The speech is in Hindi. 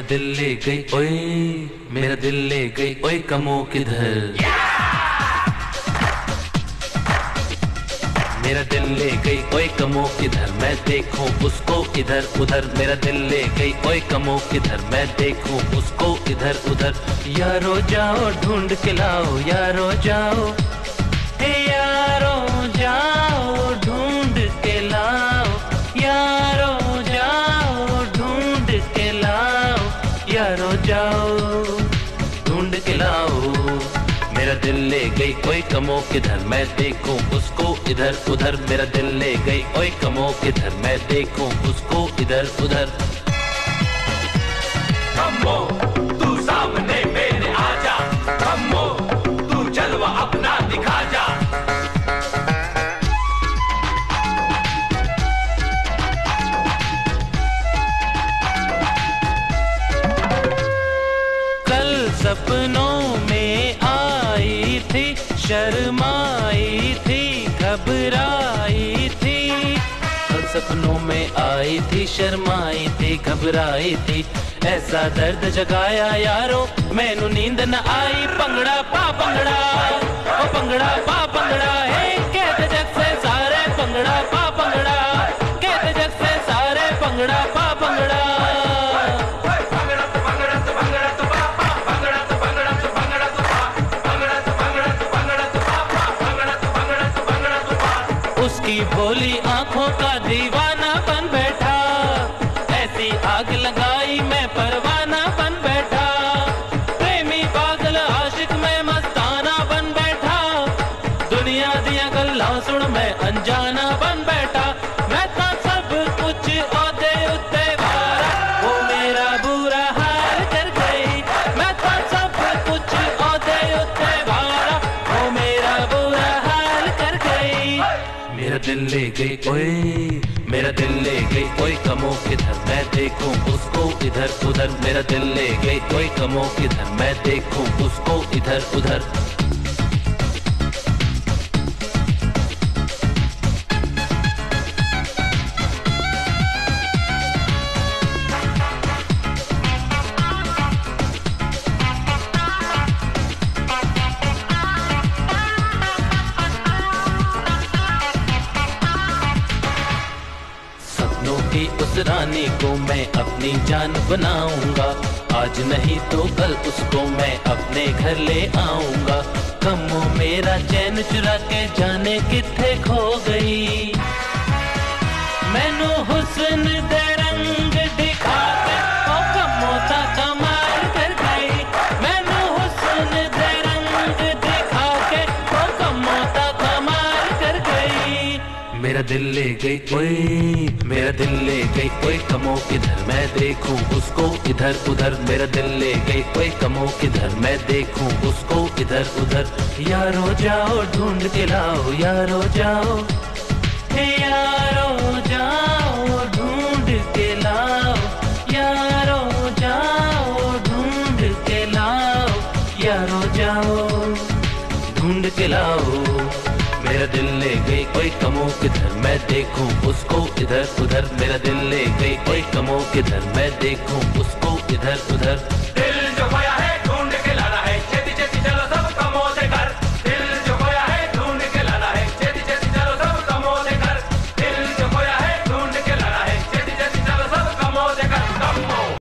दिल ले गई, ओए, मेरा दिल ले गई, ओए, कमो किधर? मेरा दिल ले गई, ओए, कमो किधर? मैं देखूँ उसको इधर उधर। मेरा दिल ले गई, ओए, कमो किधर? मैं देखूँ उसको इधर उधर। यारो जाओ, ढूंढ के लाओ, यारो जाओ। कमो किधर मैं देखूँ उसको इधर, उधर मेरा दिल ले गई। कोई कमो किधर मैं देखूँ उसको इधर, उधर। कमो, तू सामने मेरे आजा कमो, तू जलवा अपना दिखा जा। सपनों में आई थी शर्माई थी, घबराई थी। कल सपनों में आई थी, शर्माई थी, घबराई थी। ऐसा दर्द जगाया यारो, मैनू नींद न आई। पंगड़ा पा पंगड़ा, ओ पंगड़ा पा पंगड़ा। उसकी बोली आँखों का दीवाना बन बैठा। ऐसी आग लगाई मैं परवाना बन दिल ले गई ओए मेरा दिल ले गई कोई कमो किधर मैं देखूँ उसको इधर उधर मेरा दिल ले गई कोई कमो किधर मैं देखूँ उसको इधर उधर की उस रानी को मैं अपनी जान बनाऊँगा। आज नहीं तो कल उसको मैं अपने घर ले आऊँगा। कमो मेरा चैन चुरा के जाने किथे खो गई। मैनू हुस्न दे मेरा दिल ले गई ओए मेरा दिल ले गई ओए कमो किधर मैं देखूँ उसको इधर उधर। मेरा दिल ले गई ओए कमो किधर मैं देखूँ उसको इधर उधर। यारो जाओ, ढूंढ के लाओ, यारो जाओ यारो जाओ, ढूंढ के लाओ, यारो जाओ, ढूंढ के लाओ, यारो जाओ, ढूंढ के लाओ। मेरा दिल ले गई कोई कमो किधर मैं देखूँ उसको इधर उधर। मेरा दिल ले गई कोई कमो किधर मैं देखूँ उसको इधर उधर। दिल जो खोया है